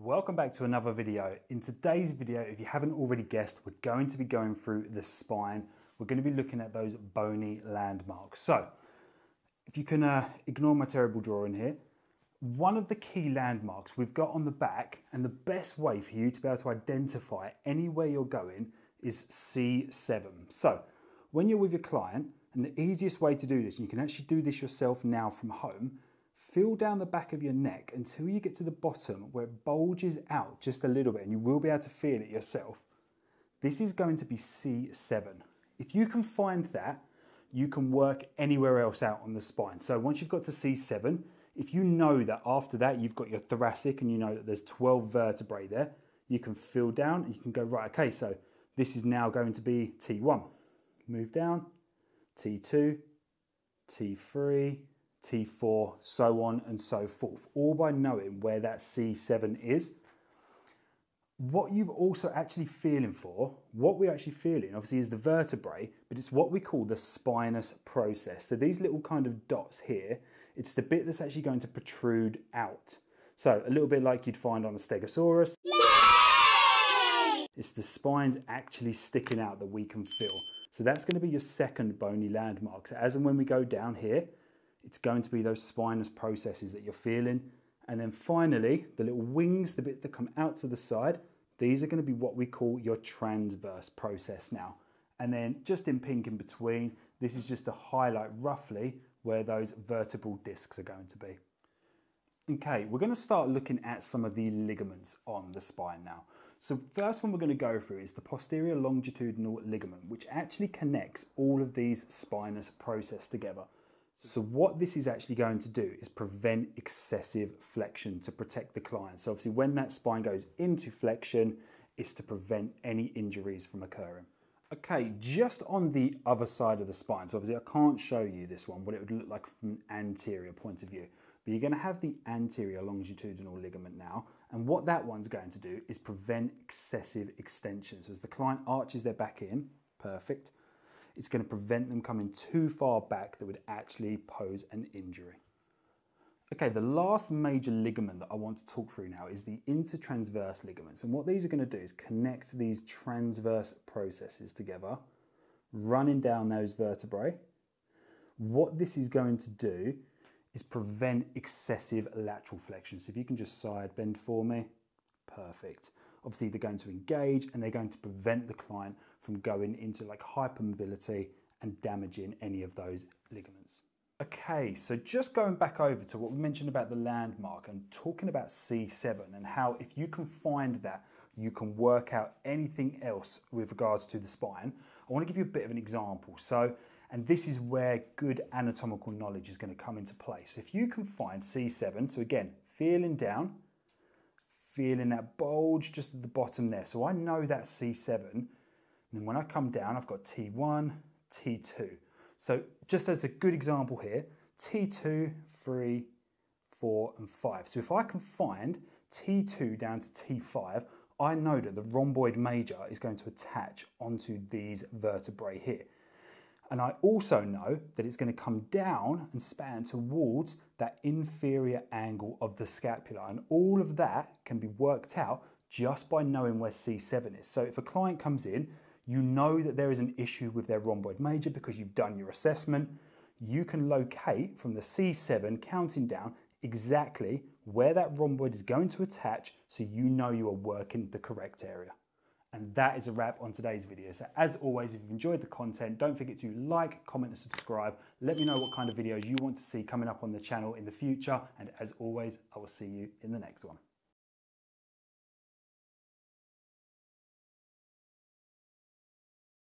Welcome back to another video. In today's video, if you haven't already guessed, we're going to be going through the spine. We're going to be looking at those bony landmarks. So, if you can uh, ignore my terrible drawing here, one of the key landmarks we've got on the back, and the best way for you to be able to identify anywhere you're going is C7. So, when you're with your client, and the easiest way to do this, and you can actually do this yourself now from home, feel down the back of your neck until you get to the bottom where it bulges out just a little bit and you will be able to feel it yourself. This is going to be C7. If you can find that, you can work anywhere else out on the spine. So once you've got to C7, if you know that after that you've got your thoracic and you know that there's 12 vertebrae there, you can feel down and you can go, right, okay, so this is now going to be T1. Move down, T2, T3, T4, so on and so forth, all by knowing where that C7 is. What you've also actually feeling for, what we're actually feeling, obviously, is the vertebrae, but it's what we call the spinous process. So these little kind of dots here, it's the bit that's actually going to protrude out. So a little bit like you'd find on a stegosaurus. Yay! It's the spines actually sticking out that we can feel. So that's going to be your second bony landmark. So as and when we go down here, it's going to be those spinous processes that you're feeling. And then finally, the little wings, the bit that come out to the side, these are going to be what we call your transverse process now. And then just in pink in between, this is just to highlight roughly where those vertebral discs are going to be. Okay, we're going to start looking at some of the ligaments on the spine now. So first one we're going to go through is the posterior longitudinal ligament, which actually connects all of these spinous processes together. So what this is actually going to do is prevent excessive flexion to protect the client. So obviously when that spine goes into flexion, it's to prevent any injuries from occurring. Okay, just on the other side of the spine, so obviously I can't show you this one, what it would look like from an anterior point of view, but you're gonna have the anterior longitudinal ligament now, and what that one's going to do is prevent excessive extension. So as the client arches their back in, perfect, it's going to prevent them coming too far back that would actually pose an injury. Okay, the last major ligament that I want to talk through now is the intertransverse ligaments. And what these are going to do is connect these transverse processes together, running down those vertebrae. What this is going to do is prevent excessive lateral flexion. So if you can just side bend for me, perfect. Obviously, they're going to engage and they're going to prevent the client from going into like hypermobility and damaging any of those ligaments. Okay, so just going back over to what we mentioned about the landmark and talking about C7 and how if you can find that, you can work out anything else with regards to the spine. I want to give you a bit of an example. So, and this is where good anatomical knowledge is going to come into place. So if you can find C7, so again, feeling down, feeling that bulge just at the bottom there. So I know that C7. And then when I come down, I've got T1, T2. So just as a good example here, T2, 3, 4, and 5. So if I can find T2 down to T5, I know that the rhomboid major is going to attach onto these vertebrae here. And I also know that it's going to come down and span towards that inferior angle of the scapula. And all of that can be worked out just by knowing where C7 is. So if a client comes in, you know that there is an issue with their rhomboid major because you've done your assessment. You can locate from the C7 counting down exactly where that rhomboid is going to attach so you know you are working the correct area. And that is a wrap on today's video. So as always, if you've enjoyed the content, don't forget to like, comment and subscribe. Let me know what kind of videos you want to see coming up on the channel in the future. And as always, I will see you in the next one.